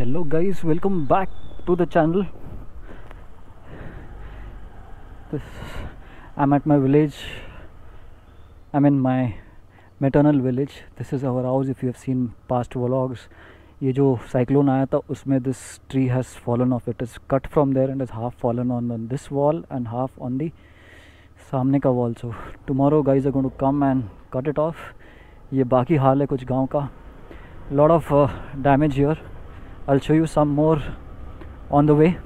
hello, guys. Welcome back to the channel. This, i'm at my village. I'm in my maternal village. This is our house, if you have seen past vlogs. ये जो cyclone आया था, उसमें this tree has fallen off it is cut from there and is half fallen on this wall and half on the सामने का wall so tomorrow guys going to come and cut it off ये बाकी हाल है कुछ गाँव का. Lot of damage here I'll show you some more on the way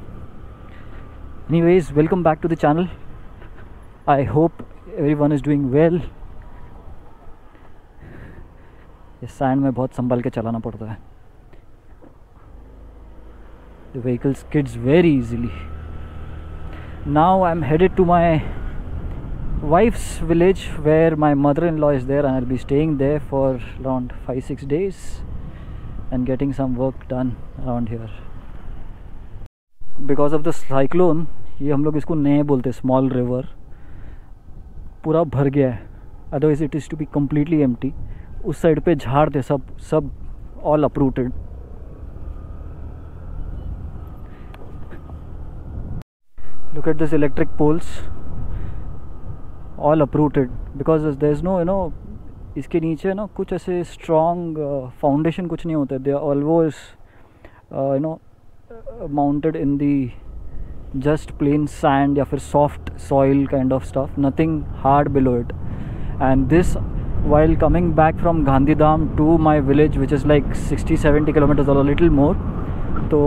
anyways welcome back to the channel I hope everyone is doing well इस sand में बहुत संभल के चलाना पड़ता है the vehicle skids very easily now I'm headed to my wife's village where my mother-in-law is there and I'll be staying there for around 5-6 days And getting some work done around here because of the cyclone ये हम लोग इसको नए बोलते हैं small river पूरा भर गया है otherwise it is to be completely empty उस साइड पे थे सब सब all uprooted look at this electric poles all uprooted because there's no you know इसके नीचे ना कुछ ऐसे स्ट्रॉन्ग फाउंडेशन कुछ नहीं होते they are always you know mounted in the just plain sand या फिर soft soil kind of stuff nothing hard below it and this while coming back from Gandhidham to my village which is like sixty seventy kilometres और little more तो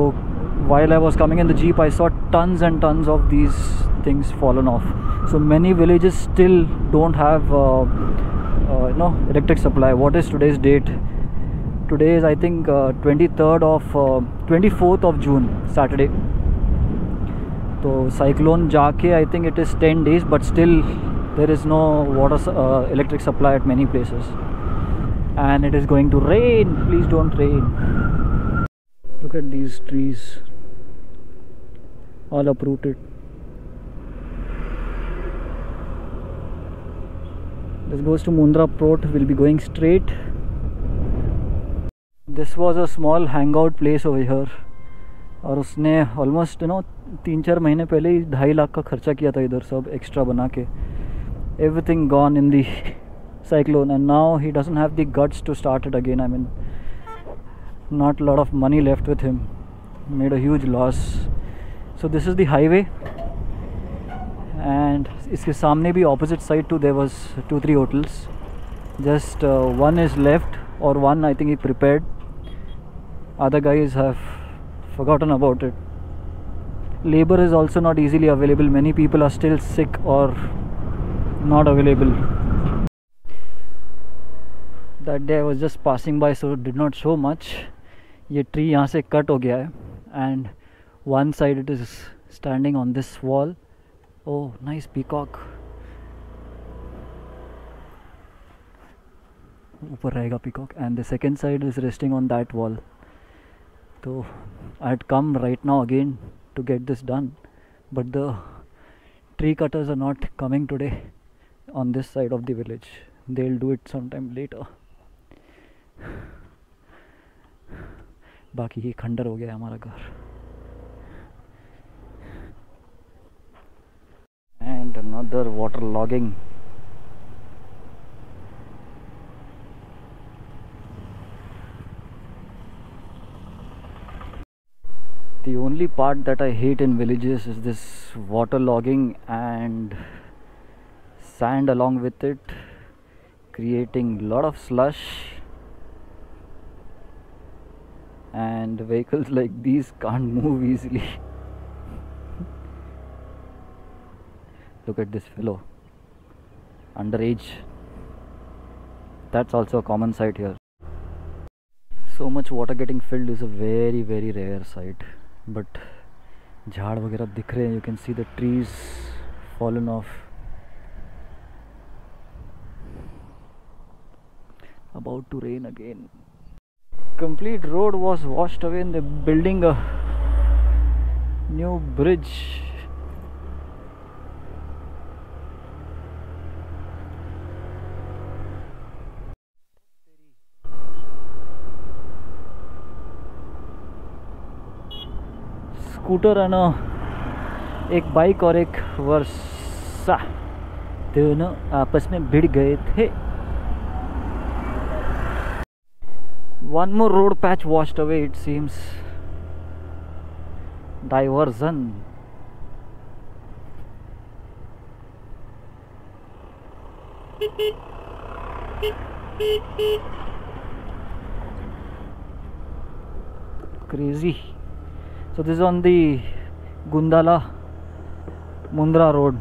while I was coming in the jeep I saw tons and tons of these things fallen off so many village still don't have uh, you know electric supply. What is today's date? Today is i think uh, 23rd of uh, 24th of june saturday. So cyclone jaake i think it is 10 days but still there is no water uh, electric supply at many places. And it is going to rain. Please don't rain. Look at these trees. All uprooted. this goes to mundra port. We'll be going straight. This was a small hangout place over here. और उसने almost you know तीन चार महीने पहले ही ढाई लाख का खर्चा किया था इधर सब एक्स्ट्रा बना के। Everything gone in the cyclone and now he doesn't have the guts to start it again I mean not lot of money left with him made a huge loss so this is the highway and इसके सामने भी opposite side to there was two three hotels just one is left और one I think is prepare other guys have about it labour is also not easily available many people are still sick और not available that day was just passing by so did not show much ये tree यहाँ से cut हो गया है. And one side it is standing on this wall Oh, nice peacock. ऊपर रहेगा peacock and the second side is resting on that wall तो I had come right now again to get this done but the tree cutters are not coming today on this side of the village they will do it sometime later बाकी ये खंडर हो गया है हमारा घर। Another water logging. The only part that I hate in villages is this water logging and sand along with it creating lot of slush. And vehicles like these can't move easily look at this fellow underage that's also a common sight here so much water getting filled is a very very rare sight but झाड़ वगैरह दिख रहे हैं you can see the trees fallen off about to rain again complete road was washed away and they're building a new bridge Scooter है ना, एक bike और एक वर्षा। दोनों आपस में भिड़ गए थे। One more road patch washed away it seems diversion crazy. So this is on the gundala mundra road